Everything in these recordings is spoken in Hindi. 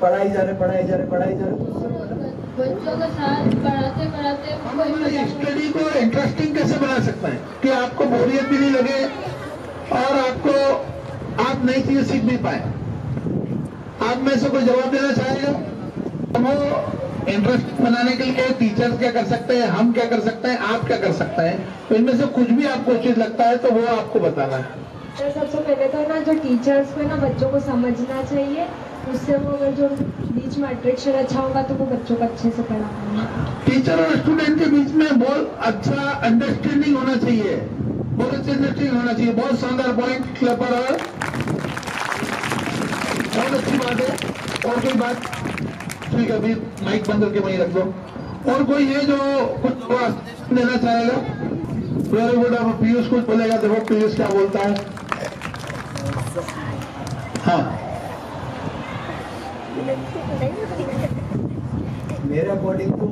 पढ़ाई जा रहे पढ़ाई जा रहे पढ़ाई जा रहे। बच्चों के साथ पढ़ाते पढ़ाते नहीं। स्टडी को इंटरेस्टिंग कैसे बना सकते हैं? कि आपको बोरियत भी नहीं लगे और आपको आप नई चीज़ें सीख भी पाए। आप में से कोई जवाब देना चाहेगा? वो इंटरेस्ट बनाने के लिए टीचर्स क्या कर सकते हैं हम क्या कर सकते हैं आप क्या कर सकते हैं? तो इनमें से कुछ भी आपको उचित लगता है तो वो आपको बताना है। तो सबसे पहले तो ना जो टीचर्स में ना बच्चों को समझना चाहिए। उससे वो अगर जो बीच में अट्रैक्शन अच्छा होगा तो वो बच्चों को अच्छे से पढ़ा पाएँगे टीचर और स्टूडेंट के बीच में बहुत अच्छा अंडरस्टैंडिंग होना चाहिए। बहुत अच्छा अंडरस्टैंडिंग होना चाहिए। बहुत शानदार पॉइंट क्लबर और बहुत अच्छी बात है। और कोई बात? ठीक है, अभी माइक बंद करके वहीं रख दो। और कोई है जो कुछ देना चाहेगा? वेरी गुड अब पीयूष कुछ बोलेगा, देखो पीयूष क्या बोलता है। हाँ। मेरे अकॉर्डिंग तो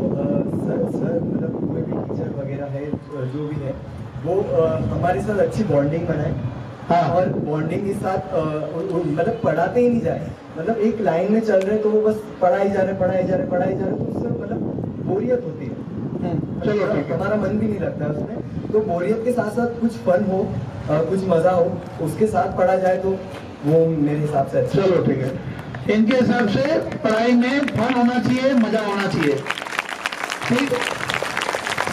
सर सर मतलब कोई भी टीचर वगैरह है जो भी है वो हमारे साथ अच्छी बॉन्डिंग बनाए हाँ। और बॉन्डिंग के साथ उ- मतलब पढ़ाते ही नहीं जाए। मतलब एक लाइन में चल रहे तो वो बस पढ़ाई जा रहे पढ़ाई जा रहे पढ़ाई जा रहे तो उससे मतलब बोरियत होती है। हम्म, चलो ठीक है। हमारा मन भी नहीं लगता उसमें। तो बोरियत के साथ साथ कुछ फन हो कुछ मज़ा हो उसके साथ पढ़ा जाए तो वो मेरे हिसाब से अच्छा चलो ठीक है। इनके हिसाब से पढ़ाई में फन होना चाहिए, मज़ा होना चाहिए। ठीक?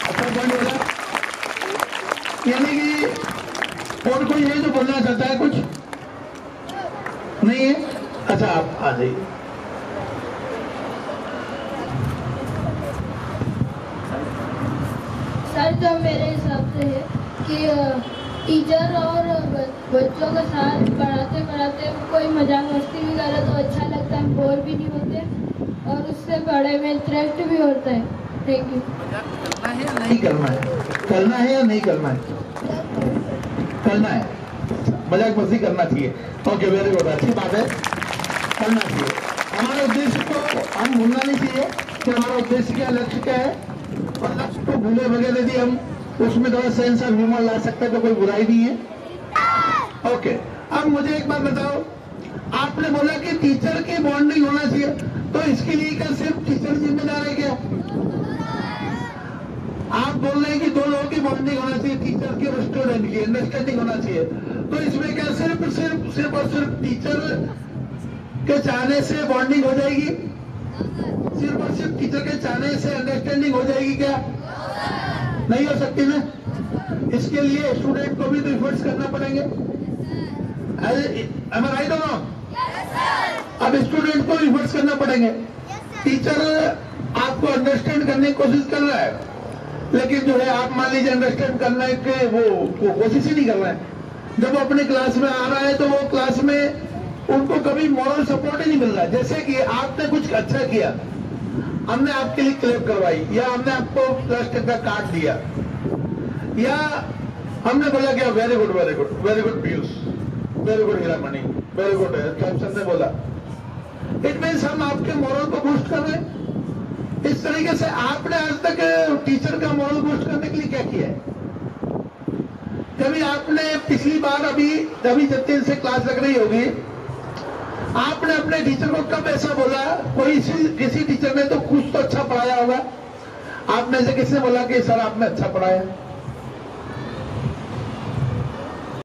अच्छा यानी कि और कोई है जो बोलना चाहता है कुछ? नहीं है? अच्छा आप आ जाइए। सर, जो मेरे हिसाब से है कि टीचर और बच्चों के साथ पढ़ाते पढ़ाते कोई मज़ाक मस्ती बोर भी नहीं होते और उससे पढ़ाई में इंटरेस्ट भी होता है। थैंक यू करना है नहीं करना है। करना है या नहीं करना है? करना है। मज़ाक मस्ती करना चाहिए। ओके वेरी गुड अच्छी बात है। करना चाहिए। हमारे उद्देश्य को हम भूलना नहीं चाहिए कि हमारा उद्देश्य क्या, लक्ष्य क्या है। और लक्ष्य को भूले बगैर यदि हम उसमें थोड़ा सेंस ऑफ़ ह्यूमर ला सकते हैं तो कोई बुराई नहीं है। ओके अब मुझे एक बात बताओ। आपने बोला कि टीचर की बॉन्डिंग होना चाहिए तो इसके लिए क्या सिर्फ़ टीचर जिम्मेदार है क्या? आप बोल रहे हैं कि दो लोगों की बॉन्डिंग होना चाहिए टीचर की और स्टूडेंट की अंडरस्टैंडिंग होना चाहिए। तो इसमें क्या सिर्फ़ सिर्फ़ सिर्फ़ और सिर्फ़ टीचर के चाहने से बॉन्डिंग हो जाएगी? सिर्फ़ और सिर्फ़ टीचर के चाहने से अंडरस्टैंडिंग हो जाएगी क्या? नहीं हो सकती ना? इसके लिए स्टूडेंट को भी तो इफर्ट्स करना पड़ेंगे। राइट और अब स्टूडेंट को इफर्ट्स करना पड़ेंगे। टीचर आपको अंडरस्टैंड करने की कोशिश कर रहा है लेकिन जो है आप मान लीजिए अंडरस्टैंड करने के वो, वो कोशिश ही नहीं कर रहे हैं। जब वो अपने क्लास में आ रहा है तो वो क्लास में उनको कभी मॉरल सपोर्ट ही नहीं मिल रहा। जैसे कि आपने कुछ अच्छा किया हमने आपके लिए क्लेप करवाई या हमने आपको प्लस प्लास्टिक का कार्ड दिया या हमने बोला क्या very good very good very good Piyush very good Hiramani very good Samson ने बोला। इट मीन्स हम आपके मॉरल को बूस्ट कर रहे हैं। इस तरीके से आपने आज तक टीचर का मॉरल बूस्ट करने के लिए क्या किया है? कभी आपने पिछली बार अभी अभी जब दिन से क्लास लग रही होगी, आपने अपने टीचर को कब ऐसा बोला? कोई किसी किसी टीचर ने तो कुछ तो अच्छा पढ़ाया होगा। आपने से किसने बोला कि सर आपने अच्छा पढ़ाया?